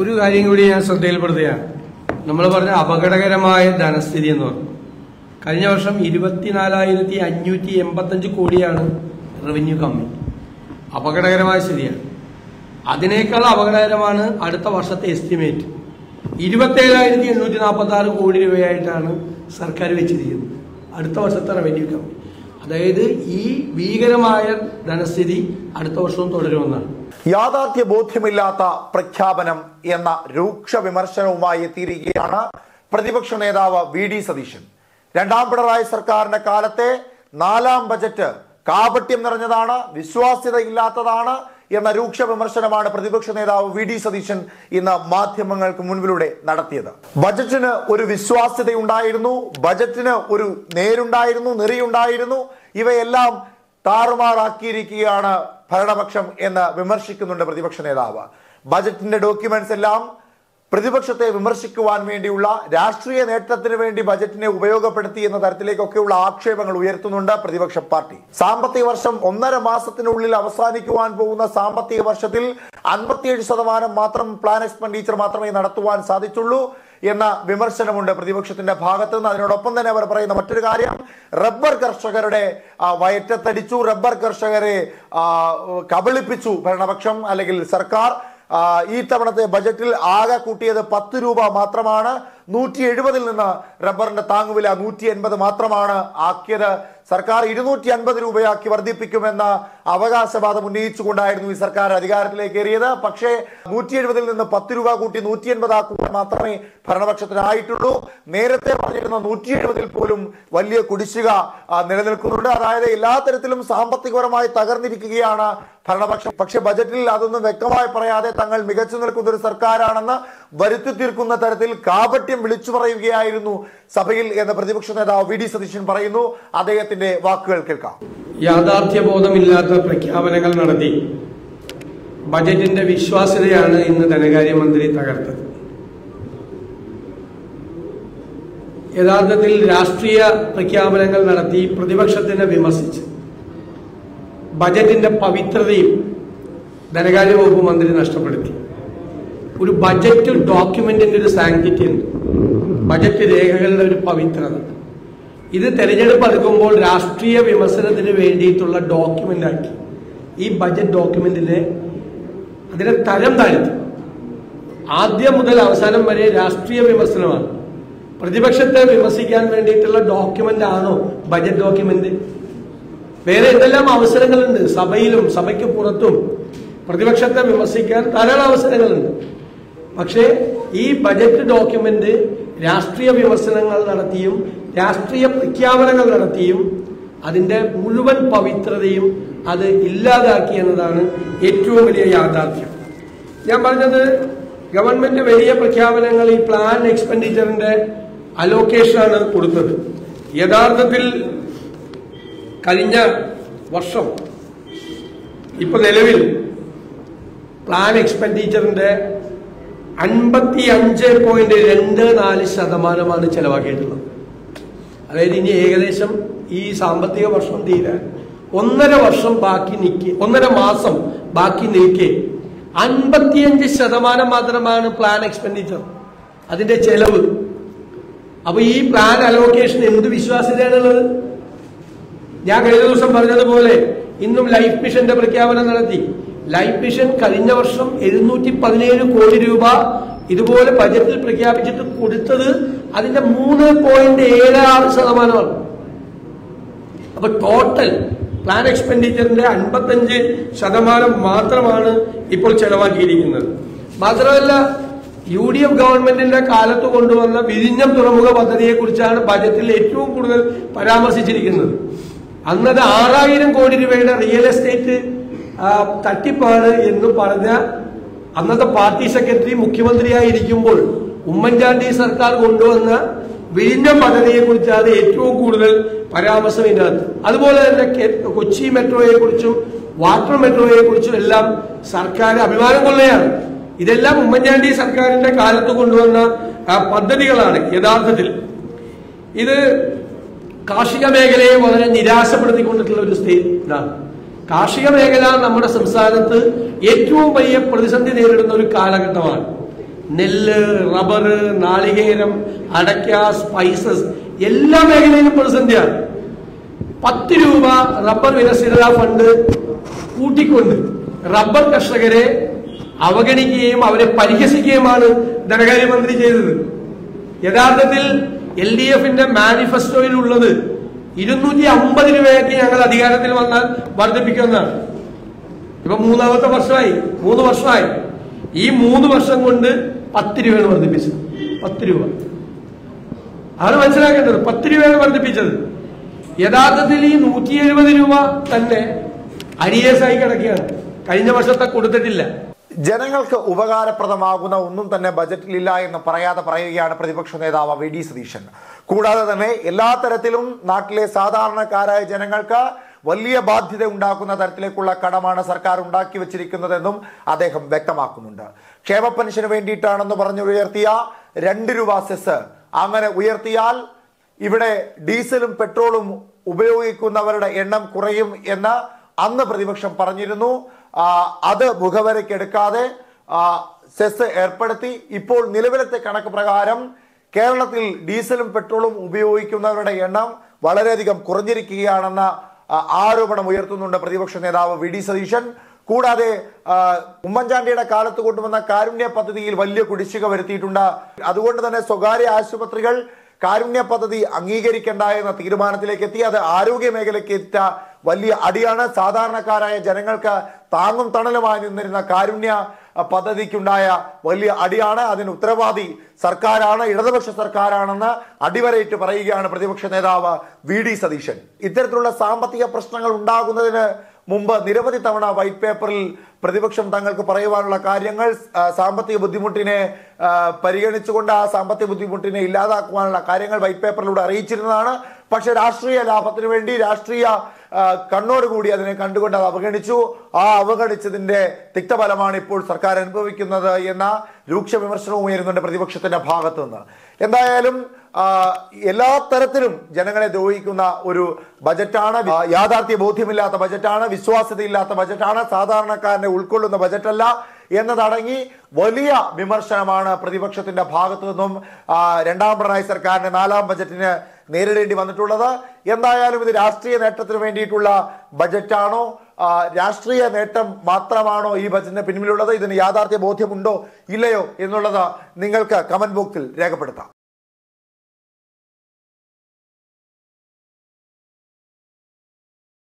ഒരു കാര്യം കൂടി ഞാൻ ശ്രദ്ധയിൽപ്പെടുത്തുകയാണ്. നമ്മൾ പറഞ്ഞ അപകടകരമായ ധനസ്ഥിതി എന്ന് പറഞ്ഞു. കഴിഞ്ഞ വർഷം ഇരുപത്തിനാലായിരത്തി അഞ്ഞൂറ്റി എൺപത്തഞ്ച് കോടിയാണ് റവന്യൂ കമ്മി. അപകടകരമായ സ്ഥിതിയാണ്. അതിനേക്കാൾ അപകടകരമാണ് അടുത്ത വർഷത്തെ എസ്റ്റിമേറ്റ് ഇരുപത്തേഴായിരത്തി എണ്ണൂറ്റി നാൽപ്പത്തി ആറ് കോടി രൂപയായിട്ടാണ് സർക്കാർ വെച്ചിരിക്കുന്നത്. അടുത്ത വർഷത്തെ റവന്യൂ കമ്മി. അതായത് ഈ ഭീകരമായ ധനസ്ഥിതി അടുത്ത വർഷവും തുടരുമെന്നാണ്. യാഥാർത്ഥ്യ ബോധ്യമില്ലാത്ത പ്രഖ്യാപനം എന്ന രൂക്ഷ വിമർശനവുമായി എത്തിയിരിക്കുകയാണ് പ്രതിപക്ഷ നേതാവ് വി ഡി സതീശൻ. രണ്ടാം പിണറായി സർക്കാരിന്റെ കാലത്തെ നാലാം ബജറ്റ് കാപട്യം നിറഞ്ഞതാണ് വിശ്വാസ്യതയില്ലാത്തതാണ് എന്ന രൂക്ഷ വിമർശനമാണ് പ്രതിപക്ഷ നേതാവ് വി ഡി സതീശൻ ഇന്ന് മാധ്യമങ്ങൾക്ക് മുൻപിലൂടെ നടത്തിയത്. ബജറ്റിന് ഒരു വിശ്വാസ്യതയുണ്ടായിരുന്നു ബജറ്റിന് ഒരു നേരുണ്ടായിരുന്നു നെറിയുണ്ടായിരുന്നു. ഇവയെല്ലാം താറുമാറാക്കിയിരിക്കുകയാണ് ഭരണപക്ഷം എന്ന് വിമർശിക്കുന്നുണ്ട് പ്രതിപക്ഷ നേതാവ്. ബജറ്റിന്റെ ഡോക്യുമെന്റ്സ് എല്ലാം പ്രതിപക്ഷത്തെ വിമർശിക്കുവാൻ വേണ്ടിയുള്ള രാഷ്ട്രീയ നേട്ടത്തിന് വേണ്ടി ബജറ്റിനെ ഉപയോഗപ്പെടുത്തി എന്ന തരത്തിലേക്കൊക്കെയുള്ള ആക്ഷേപങ്ങൾ ഉയർത്തുന്നുണ്ട് പ്രതിപക്ഷ പാർട്ടി. സാമ്പത്തിക വർഷം ഒന്നര മാസത്തിനുള്ളിൽ അവസാനിക്കുവാൻ പോകുന്ന സാമ്പത്തിക വർഷത്തിൽ അൻപത്തിയേഴ് ശതമാനം മാത്രം പ്ലാൻ എക്സ്പെൻഡിച്ചർ മാത്രമേ നടത്തുവാൻ സാധിച്ചുള്ളൂ എന്ന വിമർശനമുണ്ട് പ്രതിപക്ഷത്തിന്റെ ഭാഗത്ത് നിന്ന് അതിനോടൊപ്പം തന്നെ അവർ പറയുന്ന മറ്റൊരു കാര്യം റബ്ബർ കർഷകരുടെ വയറ്റത്തടിച്ചു റബ്ബർ കർഷകരെ കബളിപ്പിച്ചു ഭരണപക്ഷം അല്ലെങ്കിൽ സർക്കാർ. ഈ തവണത്തെ ബജറ്റിൽ ആകെ കൂട്ടിയത് പത്ത് രൂപ മാത്രമാണ്. നൂറ്റി എഴുപതിൽ നിന്ന് റബ്ബറിന്റെ താങ്ങുവില നൂറ്റി എൺപത് മാത്രമാണ് ആക്കിയത്. സർക്കാർ ഇരുന്നൂറ്റി അൻപത് രൂപയാക്കി വർദ്ധിപ്പിക്കുമെന്ന അവകാശവാദം ഉന്നയിച്ചുകൊണ്ടായിരുന്നു ഈ സർക്കാർ അധികാരത്തിലേക്ക് ഏറിയത്. പക്ഷേ നൂറ്റി എഴുപതിൽ നിന്ന് പത്ത് രൂപ കൂട്ടി നൂറ്റി എൺപത് ആക്കുക മാത്രമേ ഭരണപക്ഷത്തിനായിട്ടുള്ളൂ. നേരത്തെ പറഞ്ഞിരുന്ന നൂറ്റി എഴുപതിൽ പോലും വലിയ കുടിശ്ശിക നിലനിൽക്കുന്നുണ്ട്. അതായത് എല്ലാ തരത്തിലും സാമ്പത്തികപരമായി തകർന്നിരിക്കുകയാണ് ഭരണപക്ഷം. പക്ഷെ ബജറ്റിൽ അതൊന്നും വ്യക്തമായി പറയാതെ തങ്ങൾ മികച്ചു നിൽക്കുന്ന ഒരു സർക്കാരാണെന്ന് വരുത്തി തീർക്കുന്ന തരത്തിൽ കാപട്യം വിളിച്ചു പറയുകയായിരുന്നു സഭയിൽ എന്ന് പ്രതിപക്ഷ നേതാവ് വി ഡി സതീശൻ പറയുന്നു. അദ്ദേഹത്തിന്റെ വാക്കുകൾ കേൾക്കാം. യാഥാർത്ഥ്യ ബോധമില്ലാത്ത പ്രഖ്യാപനങ്ങൾ നടത്തി. ബജറ്റിന്റെ വിശ്വാസ്യതയാണ് ഇന്ന് ധനകാര്യമന്ത്രി തകർത്തത്. യഥാർത്ഥത്തിൽ രാഷ്ട്രീയ പ്രഖ്യാപനങ്ങൾ നടത്തി പ്രതിപക്ഷത്തിനെ വിമർശിച്ച്. ബജറ്റിന്റെ പവിത്രതയും ധനകാര്യ വകുപ്പ് മന്ത്രി നഷ്ടപ്പെടുത്തി. ഒരു ബജറ്റ് ഡോക്യുമെന്റിന്റെ ഒരു സാങ്കിറ്റി ബജറ്റ് രേഖകളുടെ ഒരു പവിത്രത. ഇത് തെരഞ്ഞെടുപ്പ് അടുക്കുമ്പോൾ രാഷ്ട്രീയ വിമർശനത്തിന് വേണ്ടിയിട്ടുള്ള ഡോക്യുമെന്റ് ഈ ബജറ്റ് ഡോക്യുമെന്റിനെ അതിനെ തരം താഴ്ത്തി. ആദ്യം മുതൽ അവസാനം വരെ രാഷ്ട്രീയ വിമർശനമാണ്. പ്രതിപക്ഷത്തെ വിമർശിക്കാൻ വേണ്ടിയിട്ടുള്ള ഡോക്യുമെന്റ് ആണോ ബജറ്റ് ഡോക്യുമെന്റ് വേറെ എന്തെല്ലാം അവസരങ്ങളുണ്ട്? സഭയിലും സഭയ്ക്ക് പുറത്തും പ്രതിപക്ഷത്തെ വിമർശിക്കാൻ ധാരാളം അവസരങ്ങളുണ്ട്. പക്ഷേ ഈ ബജറ്റ് ഡോക്യുമെന്റ് രാഷ്ട്രീയ വിമർശനങ്ങൾ നടത്തിയും രാഷ്ട്രീയ പ്രഖ്യാപനങ്ങൾ നടത്തിയും അതിന്റെ മുഴുവൻ പവിത്രതയും അത് ഇല്ലാതാക്കി എന്നതാണ് ഏറ്റവും വലിയ യാഥാർത്ഥ്യം. ഞാൻ പറഞ്ഞത് ഗവൺമെന്റ് വലിയ പ്രഖ്യാപനങ്ങൾ ഈ പ്ലാൻ എക്സ്പെൻഡിച്ചറിന്റെ അലോക്കേഷനാണ് കൊടുത്തത്. യഥാർത്ഥത്തിൽ കഴിഞ്ഞ വർഷം ഇപ്പൊ നിലവിൽ പ്ലാൻ എക്സ്പെൻഡിച്ചറിന്റെ അൻപത്തി അഞ്ച് പോയിന്റ് രണ്ട് നാല് ശതമാനമാണ് ചെലവാക്കിയിട്ടുള്ളത്. അതായത് ഇനി ഏകദേശം ഈ സാമ്പത്തിക വർഷം തീരാൻ ഒന്നര വർഷം ബാക്കി നിൽക്കെ ഒന്നര മാസം ബാക്കി നിൽക്കെ. അൻപത്തിയഞ്ച് ശതമാനം മാത്രമാണ് പ്ലാൻ എക്സ്പെൻഡിച്ചർ അതിന്റെ ചെലവ്. അപ്പൊ ഈ പ്ലാൻ അലോക്കേഷൻ എന്ത് വിശ്വാസ്യതയാണുള്ളത്? ഞാൻ കഴിഞ്ഞ ദിവസം പറഞ്ഞതുപോലെ ഇന്നും ലൈഫ് മിഷന്റെ പ്രഖ്യാപനം നടത്തി. ലൈഫ് മിഷൻ കഴിഞ്ഞ വർഷം എഴുന്നൂറ്റി പതിനേഴ് കോടി രൂപ ഇതുപോലെ ബജറ്റിൽ പ്രഖ്യാപിച്ചിട്ട് കൊടുത്തത് അതിന്റെ മൂന്ന് പോയിന്റ് ഏഴ് ആറ് ശതമാനമാണ്. അപ്പൊ ടോട്ടൽ പ്ലാൻ എക്സ്പെൻഡിച്ചറിന്റെ അൻപത്തഞ്ച് ശതമാനം മാത്രമാണ് ഇപ്പോൾ ചെലവാക്കിയിരിക്കുന്നത്. മാത്രമല്ല യു ഡി എഫ് ഗവൺമെന്റിന്റെ കാലത്ത് കൊണ്ടുവന്ന വിഴിഞ്ഞം തുറമുഖ പദ്ധതിയെ കുറിച്ചാണ് ബജറ്റിൽ ഏറ്റവും കൂടുതൽ പരാമർശിച്ചിരിക്കുന്നത്. അന്നത് ആറായിരം കോടി രൂപയുടെ റിയൽ എസ്റ്റേറ്റ് തട്ടിപ്പാണ് എന്ന് പറഞ്ഞ അന്നത്തെ പാർട്ടി സെക്രട്ടറി മുഖ്യമന്ത്രിയായിരിക്കുമ്പോൾ ഉമ്മൻചാണ്ടി സർക്കാർ കൊണ്ടുവന്ന വിഴിഞ്ഞ പദ്ധതിയെ കുറിച്ചാണ് ഏറ്റവും കൂടുതൽ പരാമർശം ഇതിനകത്ത്. അതുപോലെ തന്നെ കൊച്ചി മെട്രോയെ കുറിച്ചും വാട്ടർ മെട്രോയെ കുറിച്ചും എല്ലാം സർക്കാർ അഭിമാനം കൊള്ളുകയാണ്. ഇതെല്ലാം ഉമ്മൻചാണ്ടി സർക്കാരിന്റെ കാലത്ത് കൊണ്ടുവന്ന പദ്ധതികളാണ് യഥാർത്ഥത്തിൽ. ഇത് കാർഷിക മേഖലയെ വളരെ നിരാശപ്പെടുത്തിക്കൊണ്ടിട്ടുള്ള ഒരു സ്റ്റേറ്റ് ഇതാണ്. കാർഷിക മേഖല നമ്മുടെ സംസ്ഥാനത്ത് ഏറ്റവും വലിയ പ്രതിസന്ധി നേരിടുന്ന ഒരു കാലഘട്ടമാണ്. നെല്ല് റബ്ബർ നാളികേരം അടയ്ക്ക സ്പൈസസ് എല്ലാ മേഖലയിലും പ്രതിസന്ധിയാണ്. പത്ത് രൂപ റബ്ബർ വികസന ഫണ്ട് കൂട്ടിക്കൊണ്ട് റബ്ബർ കർഷകരെ അവഗണിക്കുകയും അവരെ പരിഹസിക്കുകയുമാണ് ധനകാര്യമന്ത്രി ചെയ്തത്. യഥാർത്ഥത്തിൽ എൽ ഡി എഫിന്റെ മാനിഫെസ്റ്റോയിലുള്ളത് ഇരുന്നൂറ്റി അമ്പത് രൂപയൊക്കെ ഞങ്ങൾ അധികാരത്തിൽ വന്നാൽ വർദ്ധിപ്പിക്കുമെന്നാണ്. ഇപ്പൊ മൂന്നാമത്തെ വർഷമായി മൂന്ന് വർഷമായി. ഈ മൂന്ന് വർഷം കൊണ്ട് പത്ത് രൂപയാണ് വർദ്ധിപ്പിച്ചത്. പത്ത് രൂപ. ആണ് മനസ്സിലാക്കേണ്ടത്. പത്ത് രൂപയാണ് വർദ്ധിപ്പിച്ചത്. യഥാർത്ഥത്തിൽ ഈ നൂറ്റി എഴുപത് രൂപ തന്നെ അരിയേസായി കിടക്കുകയാണ്. കഴിഞ്ഞ വർഷത്തെ കൊടുത്തിട്ടില്ല. ജനങ്ങൾക്ക് ഉപകാരപ്രദമാകുന്ന ഒന്നും തന്നെ ബജറ്റിലില്ല എന്ന് പറയാതെ പറയുകയാണ് പ്രതിപക്ഷ നേതാവ് വി ഡി സതീശൻ. കൂടാതെ തന്നെ എല്ലാ തരത്തിലും നാട്ടിലെ സാധാരണക്കാരായ ജനങ്ങൾക്ക് വലിയ ബാധ്യത ഉണ്ടാക്കുന്ന തരത്തിലേക്കുള്ള കടമാണ് സർക്കാർ ഉണ്ടാക്കി വെച്ചിരിക്കുന്നതെന്നും അദ്ദേഹം വ്യക്തമാക്കുന്നുണ്ട്. ക്ഷേമ പെൻഷന് വേണ്ടിയിട്ടാണെന്ന് പറഞ്ഞു ഉയർത്തിയ രണ്ട് രൂപ സെസ് അങ്ങനെ ഉയർത്തിയാൽ ഇവിടെ ഡീസലും പെട്രോളും ഉപയോഗിക്കുന്നവരുടെ എണ്ണം കുറയും എന്ന് അന്ന് പ്രതിപക്ഷം പറഞ്ഞിരുന്നു അത് മുഖവരയ്ക്കെടുക്കാതെ സെസ് ഏർപ്പെടുത്തി. ഇപ്പോൾ നിലവിലത്തെ കണക്ക് പ്രകാരം കേരളത്തിൽ ഡീസലും പെട്രോളും ഉപയോഗിക്കുന്നവരുടെ എണ്ണം വളരെയധികം കുറഞ്ഞിരിക്കുകയാണെന്ന ആരോപണം ഉയർത്തുന്നുണ്ട് പ്രതിപക്ഷ നേതാവ് വി ഡി സതീശൻ. കൂടാതെ ഉമ്മൻചാണ്ടിയുടെ കാലത്ത് കൊണ്ടുവന്ന കാരുണ്യ പദ്ധതിയിൽ വലിയ കുടിശ്ശിക വരുത്തിയിട്ടുണ്ട്. അതുകൊണ്ട് തന്നെ സ്വകാര്യ ആശുപത്രികൾ കാരുണ്യ പദ്ധതി അംഗീകരിക്കേണ്ട എന്ന തീരുമാനത്തിലേക്ക് എത്തി. അത് ആരോഗ്യ മേഖലയ്ക്ക് എത്തിയ വലിയ അടിയാണ്. സാധാരണക്കാരായ ജനങ്ങൾക്ക് താങ്ങും തണലുമായി നിന്നിരുന്ന കാരുണ്യ പദ്ധതിക്കുണ്ടായ വലിയ അടിയാണ്. അതിന് ഉത്തരവാദി സർക്കാരാണ് ഇടതുപക്ഷ സർക്കാരാണെന്ന് അടിവരയിട്ട് പറയുകയാണ് പ്രതിപക്ഷ നേതാവ് വി ഡി സതീശൻ. ഇത്തരത്തിലുള്ള സാമ്പത്തിക പ്രശ്നങ്ങൾ ഉണ്ടാകുന്നതിന് മുമ്പ് നിരവധി തവണ വൈറ്റ് പേപ്പറിൽ പ്രതിപക്ഷം തങ്ങൾക്ക് പറയുവാനുള്ള കാര്യങ്ങൾ സാമ്പത്തിക ബുദ്ധിമുട്ടിനെ പരിഗണിച്ചുകൊണ്ട് ആ സാമ്പത്തിക ബുദ്ധിമുട്ടിനെ ഇല്ലാതാക്കുവാനുള്ള കാര്യങ്ങൾ വൈറ്റ് പേപ്പറിലൂടെ അറിയിച്ചിരുന്നതാണ്. പക്ഷെ രാഷ്ട്രീയ ലാഭത്തിനു വേണ്ടി രാഷ്ട്രീയ കണ്ണോടുകൂടി അതിനെ കണ്ടുകൊണ്ട് അത് അവഗണിച്ചു. ആ അവഗണിച്ചതിന്റെ തിക്തഫലമാണ് ഇപ്പോൾ സർക്കാർ അനുഭവിക്കുന്നത് എന്ന രൂക്ഷ വിമർശനവും ഉയരുന്നുണ്ട് പ്രതിപക്ഷത്തിന്റെ ഭാഗത്തു നിന്ന് എന്തായാലും എല്ലാ തരത്തിലും ജനങ്ങളെ ദ്രോഹിക്കുന്ന ഒരു ബജറ്റാണ്. യാഥാർത്ഥ്യ ബോധ്യമില്ലാത്ത ബജറ്റാണ് വിശ്വാസ്യതയില്ലാത്ത ബജറ്റാണ് സാധാരണക്കാരനെ ഉൾക്കൊള്ളുന്ന ബജറ്റല്ല എന്നതടങ്ങി വലിയ വിമർശനമാണ് പ്രതിപക്ഷത്തിന്റെ ഭാഗത്തു നിന്നും രണ്ടാം പിണറായി സർക്കാരിന്റെ നാലാം ബജറ്റിന് നേരിടേണ്ടി വന്നിട്ടുള്ളത്. എന്തായാലും ഇത് രാഷ്ട്രീയ നേട്ടത്തിന് വേണ്ടിയിട്ടുള്ള ബജറ്റാണോ? രാഷ്ട്രീയ നേട്ടം മാത്രമാണോ ഈ ബജറ്റിന് പിന്നിലുള്ളത്? ഇതിന് യാഥാർത്ഥ്യ ബോധ്യമുണ്ടോ? ഇല്ലയോ എന്നുള്ളത് നിങ്ങൾക്ക് കമന്റ് ബോക്സിൽ രേഖപ്പെടുത്താം.